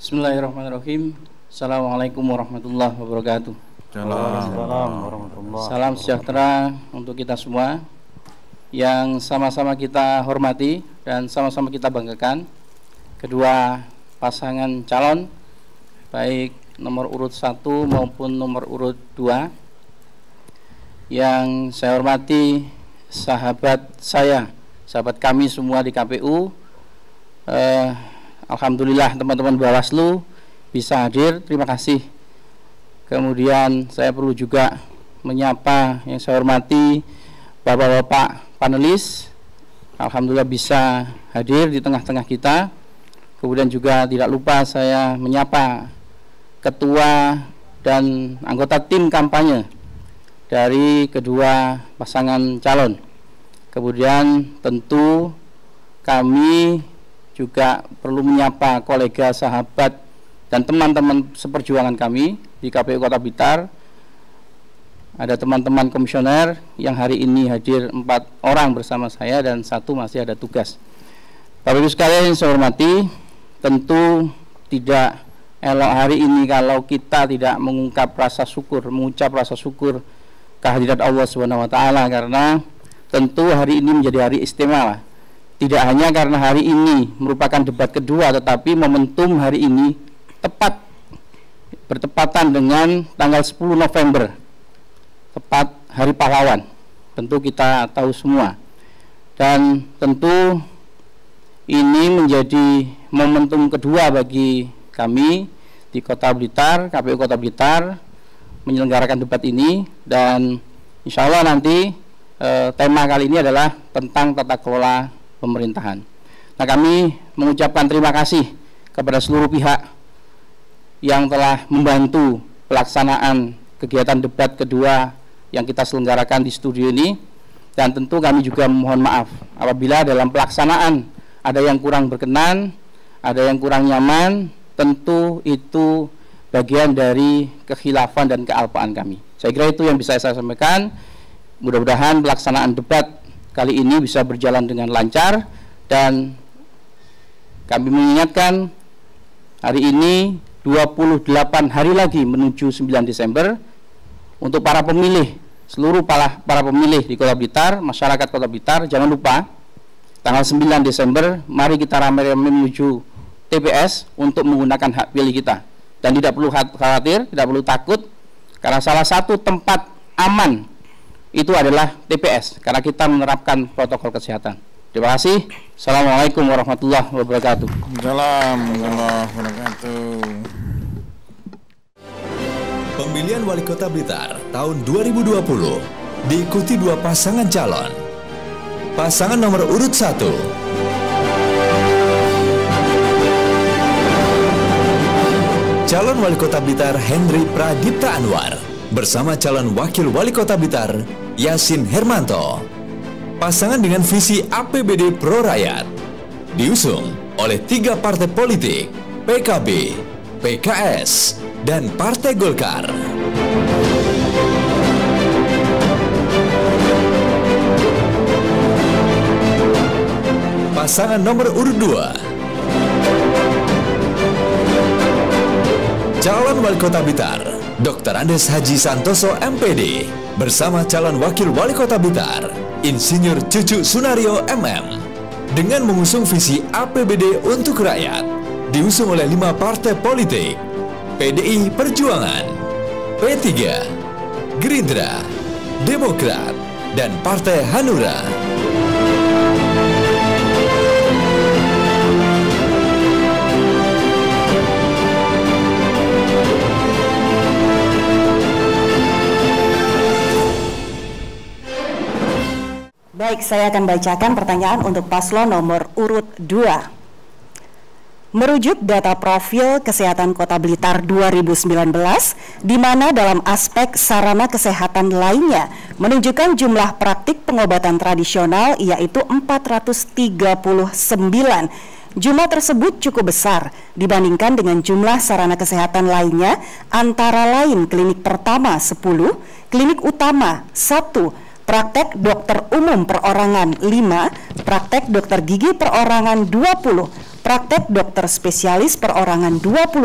Bismillahirrahmanirrahim. Assalamualaikum warahmatullahi wabarakatuh. Salam. Salam sejahtera untuk kita semua yang sama-sama kita hormati dan sama-sama kita banggakan kedua pasangan calon baik nomor urut satu maupun nomor urut dua yang saya hormati sahabat saya sahabat kami semua di KPU eh, Alhamdulillah teman-teman Bawaslu bisa hadir. Terima kasih. Kemudian saya perlu juga menyapa yang saya hormati bapak-bapak panelis. Alhamdulillah bisa hadir di tengah-tengah kita. Kemudian juga tidak lupa saya menyapa ketua dan anggota tim kampanye dari kedua pasangan calon. Kemudian tentu kami juga perlu menyapa kolega, sahabat, dan teman-teman seperjuangan kami di KPU Kota Blitar. Ada teman-teman komisioner yang hari ini hadir empat orang bersama saya dan satu masih ada tugas. Bapak Ibu sekalian yang saya hormati, tentu tidak elok hari ini kalau kita tidak mengungkap rasa syukur, mengucap rasa syukur kehadirat Allah Subhanahu wa taala karena tentu hari ini menjadi hari istimewa. Tidak hanya karena hari ini merupakan debat kedua tetapi momentum hari ini tepat bertepatan dengan tanggal 10 November. Tepat hari pahlawan. Tentu kita tahu semua. Dan tentu ini menjadi momentum kedua bagi kami di Kota Blitar, KPU Kota Blitar menyelenggarakan debat ini dan insya Allah nanti e, tema kali ini adalah tentang tata kelola pemerintahan. Nah kami mengucapkan terima kasih kepada seluruh pihak yang telah membantu pelaksanaan kegiatan debat kedua yang kita selenggarakan di studio ini dan tentu kami juga mohon maaf apabila dalam pelaksanaan ada yang kurang berkenan, ada yang kurang nyaman, tentu itu bagian dari kekhilafan dan kealpaan kami. Saya kira itu yang bisa saya sampaikan. Mudah-mudahan pelaksanaan debat kali ini bisa berjalan dengan lancar dan kami mengingatkan hari ini 28 hari lagi menuju 9 Desember untuk para pemilih seluruh para, para pemilih di Kota Blitar, masyarakat Kota Blitar. Jangan lupa tanggal 9 Desember mari kita ramai-ramai menuju TPS untuk menggunakan hak pilih kita. Dan tidak perlu khawatir, tidak perlu takut karena salah satu tempat aman itu adalah TPS karena kita menerapkan protokol kesehatan. Terima kasih. Assalamualaikum warahmatullahi wabarakatuh. Salam warahmatullahi wabarakatuh. Pemilihan Wali Kota Blitar tahun 2020 diikuti dua pasangan calon. Pasangan nomor urut 1 calon wali kota Blitar Henry Pradipta Anwar bersama calon wakil wali kota Blitar Yasin Hermanto. Pasangan dengan visi APBD Pro Rakyat diusung oleh tiga partai politik PKB, PKS, dan Partai Golkar. Pasangan nomor urut 2 Calon Wali Kota Blitar, Dr. Andes Haji Santoso MPD, bersama calon Wakil Wali Kota Blitar, Insinyur Cucu Sunario MM, dengan mengusung visi APBD untuk rakyat, diusung oleh lima partai politik, PDI Perjuangan, P3, Gerindra, Demokrat, dan Partai Hanura. Baik, saya akan bacakan pertanyaan untuk paslon nomor urut 2. Merujuk data profil kesehatan Kota Blitar 2019, di mana dalam aspek sarana kesehatan lainnya menunjukkan jumlah praktik pengobatan tradisional yaitu 439. Jumlah tersebut cukup besar dibandingkan dengan jumlah sarana kesehatan lainnya antara lain klinik pertama 10, klinik utama 1, praktek dokter umum perorangan 5, praktek dokter gigi perorangan 20, praktek dokter spesialis perorangan 25,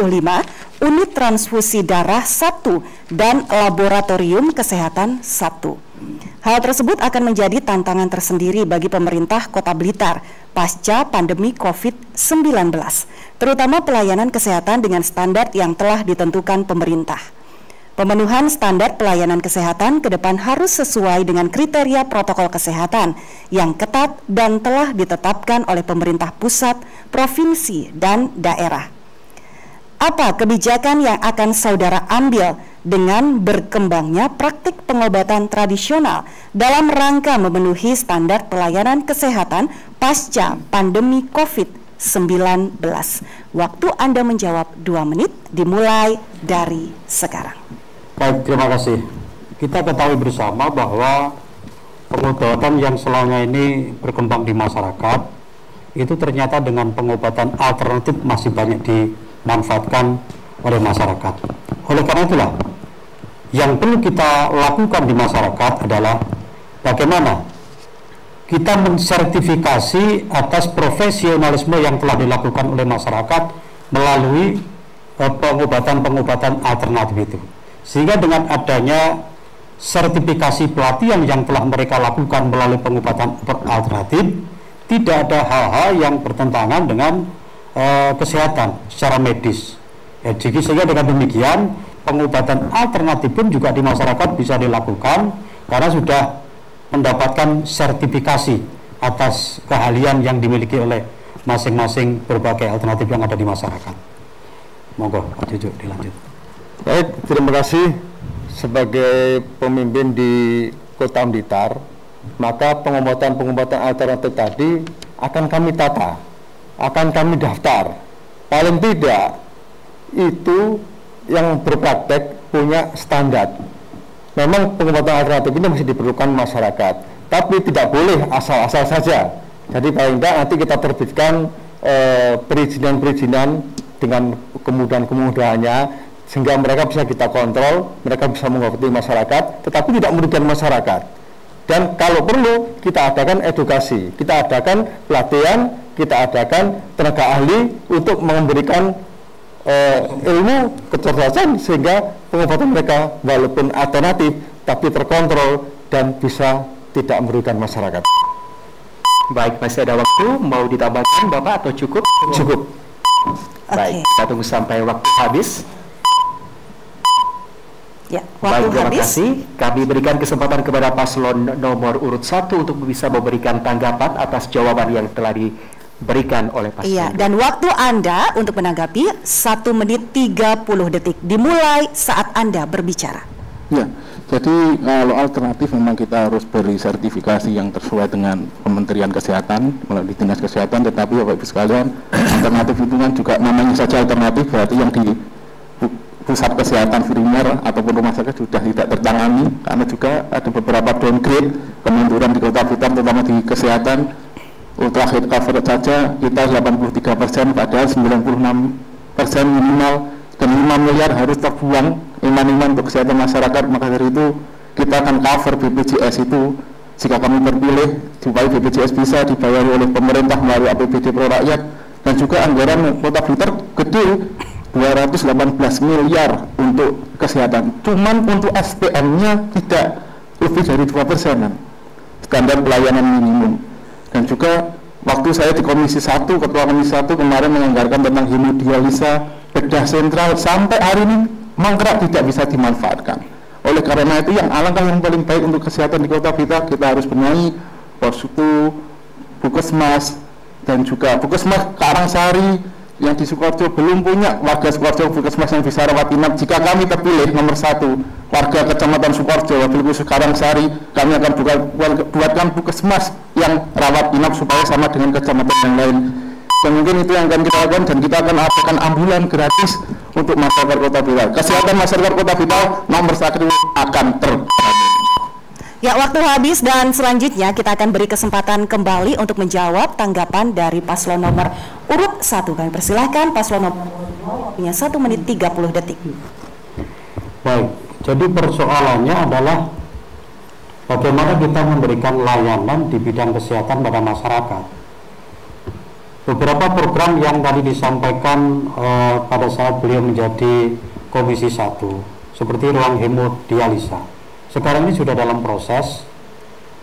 unit transfusi darah 1, dan laboratorium kesehatan 1. Hal tersebut akan menjadi tantangan tersendiri bagi pemerintah Kota Blitar pasca pandemi COVID-19, terutama pelayanan kesehatan dengan standar yang telah ditentukan pemerintah. Pemenuhan standar pelayanan kesehatan ke depan harus sesuai dengan kriteria protokol kesehatan yang ketat dan telah ditetapkan oleh pemerintah pusat, provinsi, dan daerah. Apa kebijakan yang akan saudara ambil dengan berkembangnya praktik pengobatan tradisional dalam rangka memenuhi standar pelayanan kesehatan pasca pandemi COVID-19? Waktu Anda menjawab 2 menit dimulai dari sekarang. Baik, terima kasih. Kita ketahui bersama bahwa pengobatan yang selama ini berkembang di masyarakat itu ternyata dengan pengobatan alternatif masih banyak dimanfaatkan oleh masyarakat. Oleh karena itulah, yang perlu kita lakukan di masyarakat adalah bagaimana kita mensertifikasi atas profesionalisme yang telah dilakukan oleh masyarakat melalui eh, pengobatan-pengobatan alternatif itu. Sehingga dengan adanya sertifikasi pelatihan yang telah mereka lakukan melalui pengobatan alternatif, tidak ada hal-hal yang bertentangan dengan e, kesehatan secara medis. Ya, jadi sehingga dengan demikian pengobatan alternatif pun juga di masyarakat bisa dilakukan karena sudah mendapatkan sertifikasi atas keahlian yang dimiliki oleh masing-masing berbagai alternatif yang ada di masyarakat. Monggo Pak Cucu dilanjut. Baik, terima kasih sebagai pemimpin di Kota Blitar, maka pengobatan-pengobatan alternatif tadi akan kami tata, akan kami daftar. Paling tidak itu yang berpraktek punya standar. Memang pengobatan alternatif ini masih diperlukan masyarakat, tapi tidak boleh asal-asal saja. Jadi paling tidak nanti kita terbitkan eh, perizinan-perizinan eh, dengan kemudahan-kemudahannya sehingga mereka bisa kita kontrol, mereka bisa mengobati masyarakat, tetapi tidak merugikan masyarakat. Dan kalau perlu, kita adakan edukasi, kita adakan pelatihan, kita adakan tenaga ahli untuk memberikan eh, ilmu kecerdasan sehingga pengobatan mereka walaupun alternatif tapi terkontrol dan bisa tidak merugikan masyarakat. Baik, masih ada waktu mau ditambahkan Bapak atau cukup? Cukup. Okay. Baik, kita tunggu sampai waktu habis. Ya, waktu Baik, terima habis. kasih. Kami berikan kesempatan kepada paslon nomor urut satu untuk bisa memberikan tanggapan atas jawaban yang telah diberikan oleh paslon. Iya, dan waktu Anda untuk menanggapi 1 menit 30 detik dimulai saat Anda berbicara. Ya, jadi kalau alternatif memang kita harus beri sertifikasi yang sesuai dengan Kementerian Kesehatan melalui Dinas Kesehatan, tetapi Bapak Ibu sekalian alternatif itu kan juga namanya saja alternatif berarti yang di pusat kesehatan primer ataupun rumah sakit sudah tidak tertangani karena juga ada beberapa downgrade kemunduran di kota Blitar terutama di kesehatan. Ultra head cover saja kita 83 persen padahal 96 persen minimal dan 5 miliar harus terbuang iman-iman untuk kesehatan masyarakat. Maka dari itu kita akan cover BPJS itu. Jika kami terpilih supaya BPJS bisa dibayar oleh pemerintah melalui APBD Pro Rakyat dan juga anggaran kota Blitar gede. 218 miliar untuk kesehatan. Cuman untuk SPM-nya tidak lebih dari 2 persenan standar pelayanan minimum. Dan juga waktu saya di komisi 1 ketua komisi 1 kemarin menganggarkan tentang hemodialisa bedah sentral sampai hari ini mangkrak tidak bisa dimanfaatkan. Oleh karena itu yang alangkah yang paling baik untuk kesehatan di kota kita kita harus benahi posku puskesmas dan juga puskesmas Karangsari yang di Sukoharjo belum punya warga Sukoharjo puskesmas yang bisa rawat inap jika kami terpilih nomor satu warga kecamatan Sukoharjo Wabil sekarang Sari kami akan buka, buatkan puskesmas yang rawat inap supaya sama dengan kecamatan yang lain. Dan mungkin itu yang akan kita lakukan dan kita akan adakan ambulan gratis untuk masyarakat kota Bila. kesehatan masyarakat kota Bila nomor satu akan terjamin Ya, waktu habis dan selanjutnya kita akan beri kesempatan kembali untuk menjawab tanggapan dari paslon nomor urut 1. Kami persilahkan paslon nomor punya 1 menit 30 detik. Baik, jadi persoalannya adalah bagaimana kita memberikan layanan di bidang kesehatan pada masyarakat. Beberapa program yang tadi disampaikan eh, pada saat beliau menjadi Komisi 1, seperti ruang hemodialisa sekarang ini sudah dalam proses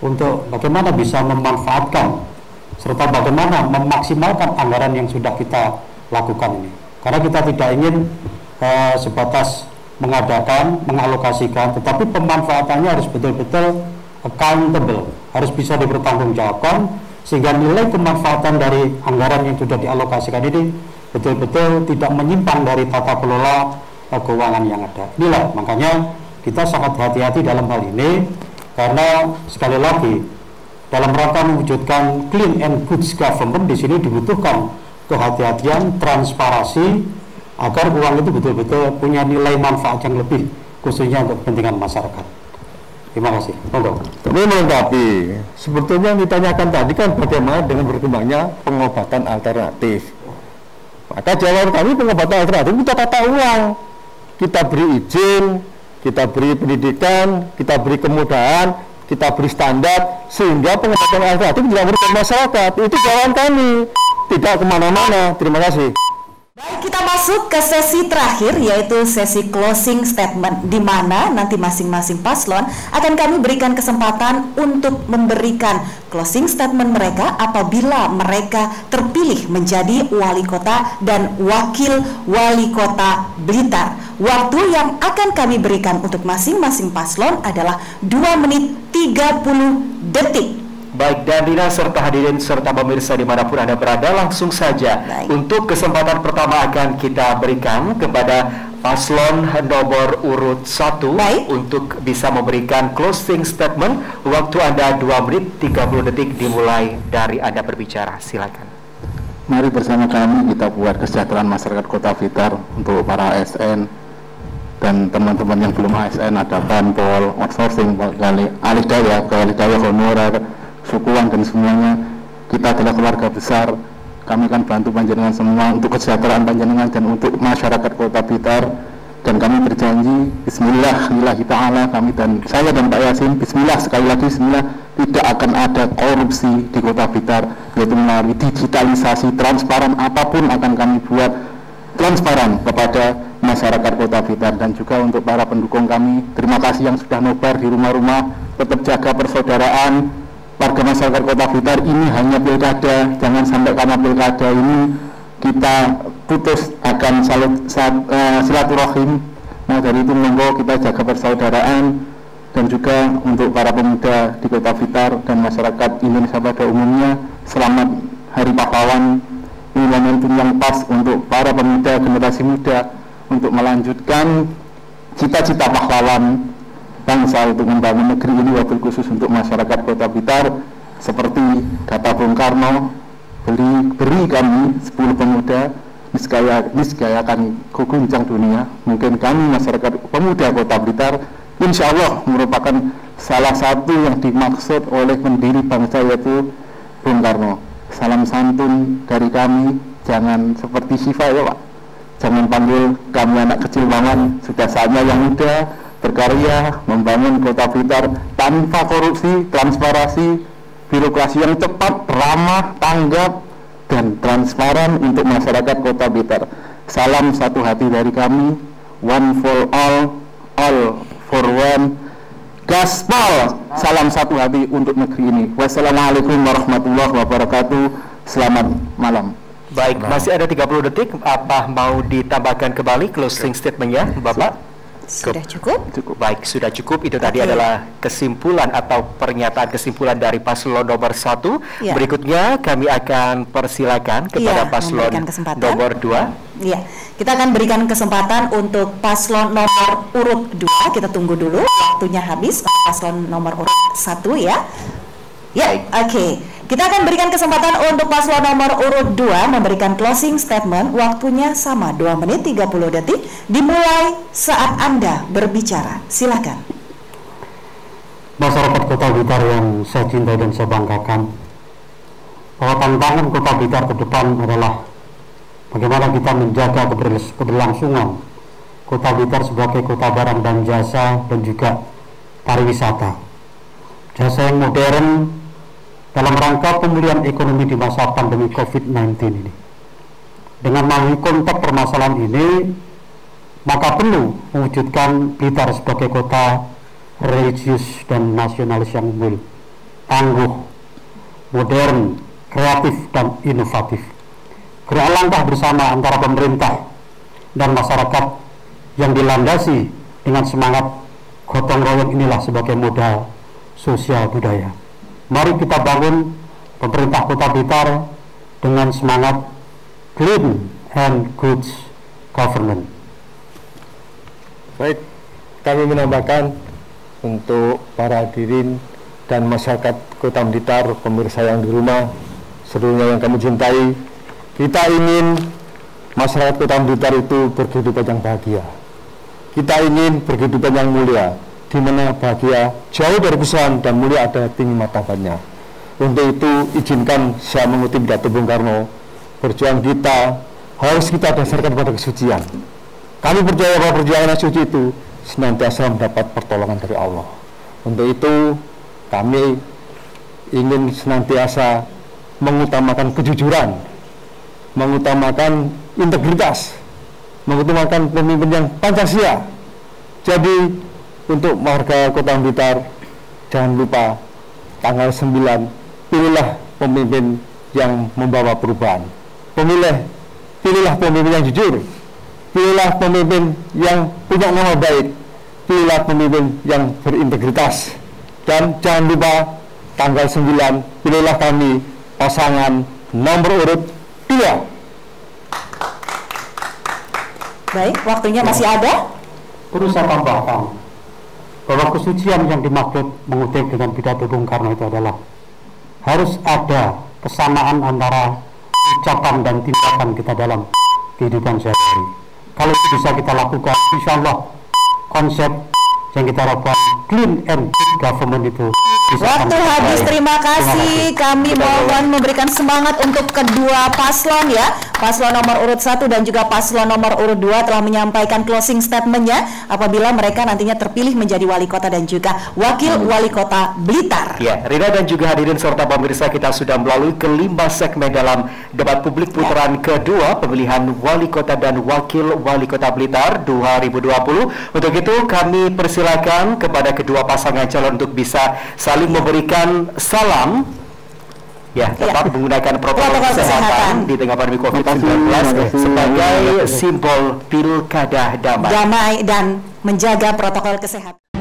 untuk bagaimana bisa memanfaatkan serta bagaimana memaksimalkan anggaran yang sudah kita lakukan ini karena kita tidak ingin uh, sebatas mengadakan, mengalokasikan tetapi pemanfaatannya harus betul-betul accountable harus bisa dipertanggungjawabkan sehingga nilai kemanfaatan dari anggaran yang sudah dialokasikan ini betul-betul tidak menyimpang dari tata kelola uh, keuangan yang ada. Inilah makanya kita sangat hati-hati dalam hal ini karena sekali lagi dalam rangka mewujudkan clean and good government di sini dibutuhkan kehati-hatian, transparansi agar uang itu betul-betul punya nilai manfaat yang lebih khususnya untuk kepentingan masyarakat. Terima kasih. Monggo. Tapi melengkapi, sebetulnya yang ditanyakan tadi kan bagaimana dengan berkembangnya pengobatan alternatif. Maka jawaban kami pengobatan alternatif kita tata uang, kita beri izin, kita beri pendidikan, kita beri kemudahan, kita beri standar, sehingga pengobatan alternatif tidak merugikan masyarakat. Itu jawaban kami, tidak ke mana-mana. Terima kasih. Baik, kita masuk ke sesi terakhir yaitu sesi closing statement di mana nanti masing-masing paslon akan kami berikan kesempatan untuk memberikan closing statement mereka apabila mereka terpilih menjadi wali kota dan wakil wali kota Blitar. Waktu yang akan kami berikan untuk masing-masing paslon adalah 2 menit 30 detik. Baik dan Dina serta hadirin serta pemirsa di mana pun Anda berada langsung saja Baik. Untuk kesempatan pertama akan kita berikan kepada paslon nomor urut 1 Baik. Untuk bisa memberikan closing statement Waktu Anda 2 menit 30 detik dimulai dari Anda berbicara Silakan. Mari bersama kami kita buat kesejahteraan masyarakat kota Blitar Untuk para ASN dan teman-teman yang belum ASN ada banpol, outsourcing, alih daya, alih daya honorer, sukuan dan semuanya. Kita adalah keluarga besar. Kami akan bantu panjenengan semua untuk kesejahteraan panjenengan dan untuk masyarakat kota Blitar. Dan kami berjanji Bismillah lillahi ta'ala kami dan saya dan Pak Yasin Bismillah sekali lagi Bismillah tidak akan ada korupsi di kota Blitar yaitu melalui digitalisasi transparan apa pun akan kami buat transparan kepada masyarakat kota Blitar. Dan juga untuk para pendukung kami terima kasih yang sudah nobar di rumah-rumah tetap jaga persaudaraan warga masyarakat kota Blitar ini hanya pilkada jangan sampai karena pilkada ini kita putus akan salut, sal, uh, silaturahim. Nah dari itu monggo kita jaga persaudaraan dan juga untuk para pemuda di kota Blitar dan masyarakat Indonesia pada umumnya selamat Hari Pahlawan. Ini momentum yang pas untuk para pemuda generasi muda untuk melanjutkan cita-cita pahlawan bangsa untuk membangun negeri ini wabil khusus untuk masyarakat kota Blitar. Seperti kata Bung Karno beri, beri kami 10 pemuda niscaya, niscaya akan guguncang dunia. Mungkin kami masyarakat pemuda kota Blitar insya Allah merupakan salah satu yang dimaksud oleh pendiri bangsa yaitu Bung Karno. Salam santun dari kami. Jangan seperti Siva ya Pak. Jangan panggil kami anak kecil banget. Sudah saatnya yang muda berkarya membangun kota Blitar tanpa korupsi, transparansi, birokrasi yang cepat, ramah, tanggap, dan transparan untuk masyarakat kota Blitar. Salam satu hati dari kami, one for all, all for one. Gaspol, salam satu hati untuk negeri ini. Wassalamualaikum warahmatullahi wabarakatuh. Selamat malam. Baik, masih ada 30 detik. Apa mau ditambahkan kembali closing statementnya, Bapak? Sudah cukup? Cukup. Baik, sudah cukup. Itu tadi adalah kesimpulan atau pernyataan kesimpulan dari paslon nomor satu. Ya. Berikutnya kami akan persilakan kepada ya, paslon nomor dua. Iya, kita akan berikan kesempatan untuk paslon nomor urut dua. Kita tunggu dulu waktunya habis. Paslon nomor urut satu ya. Ya, oke. Okay. Kita akan berikan kesempatan untuk paslon nomor urut 2 memberikan closing statement. Waktunya sama 2 menit 30 detik. Dimulai saat Anda berbicara. Silakan. Masyarakat Kota Blitar yang saya cintai dan saya banggakan bahwa tantangan Kota Blitar ke depan adalah bagaimana kita menjaga keberlangsungan Kota Blitar sebagai kota barang dan jasa dan juga pariwisata. Jasa yang modern, dalam rangka pemulihan ekonomi di masa pandemi COVID-19 ini. Dengan memahami konteks permasalahan ini, maka perlu mewujudkan Blitar sebagai kota religius dan nasionalis yang unggul, tangguh, modern, kreatif, dan inovatif. Gerak langkah bersama antara pemerintah dan masyarakat yang dilandasi dengan semangat gotong royong inilah sebagai modal sosial budaya. Mari kita bangun pemerintah kota Blitar dengan semangat clean and good government. Baik, kami menambahkan untuk para hadirin dan masyarakat Kota Blitar, pemirsa yang di rumah, seluruhnya yang kami cintai, kita ingin masyarakat Kota Blitar itu berkehidupan yang bahagia. Kita ingin berkehidupan yang mulia, di mana bahagia jauh dari kesusahan dan mulia ada tinggi martabatnya. Untuk itu izinkan saya mengutip Dato Bung Karno, perjuangan kita harus kita dasarkan pada kesucian. Kami percaya bahwa perjuangan suci itu senantiasa mendapat pertolongan dari Allah. Untuk itu kami ingin senantiasa mengutamakan kejujuran, mengutamakan integritas, mengutamakan pemimpin yang Pancasila. Jadi untuk warga Kota Blitar jangan lupa tanggal 9 pilihlah pemimpin yang membawa perubahan. Pemilih, pilihlah pemimpin yang jujur, pilihlah pemimpin yang punya nama baik, pilihlah pemimpin yang berintegritas. Dan jangan lupa tanggal 9 pilihlah kami pasangan nomor urut 2. Baik, waktunya masih ada? Perlu saya tambahkan bahwa kesucian yang dimaksud mengutip dengan pidato Bung Karno itu adalah harus ada kesamaan antara ucapan dan tindakan kita dalam kehidupan sehari-hari. Kalau itu bisa kita lakukan, insya Allah konsep yang kita harapkan clean and good government itu Waktu habis, terima kasih. Kami mohon memberikan semangat untuk kedua paslon ya. Paslon nomor urut 1 dan juga paslon nomor urut 2 telah menyampaikan closing statementnya apabila mereka nantinya terpilih menjadi wali kota dan juga wakil wali kota Blitar. Ya, Rina dan juga hadirin serta pemirsa kita sudah melalui kelima segmen dalam debat publik putaran ya. kedua pemilihan wali kota dan wakil wali kota Blitar 2020. Untuk itu kami persilakan kepada kedua pasangan calon untuk bisa saling saling memberikan salam ya tetap ya. menggunakan protokol, protokol kesehatan, kesehatan di tengah pandemi COVID-19 sebagai simbol pilkada damai. Damai dan menjaga protokol kesehatan.